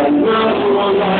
When I